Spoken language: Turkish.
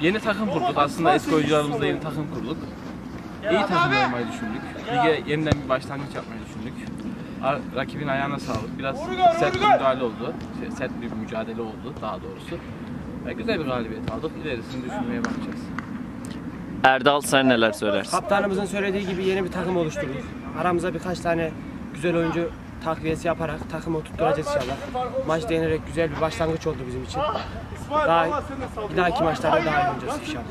Yeni takım kurduk. Aslında eski oyuncularımızla yeni takım kurduk. İyi takım olmayı düşündük. Lige yeniden bir başlangıç yapmayı düşündük. Rakibin ayağına sağlık. Biraz sert bir müdahale oldu. Sert bir mücadele oldu daha doğrusu. Ve güzel bir galibiyet aldık. İlerisini düşünmeye bakacağız. Erdal sen neler söylersin? Kaptanımızın söylediği gibi yeni bir takım oluşturduk. Aramıza birkaç tane güzel oyuncu takviyesi yaparak takımı tutturacağız inşallah. Maç değinerek güzel bir başlangıç oldu bizim için. Daha bir dahaki maçlarda daha iyi oynayacağız inşallah.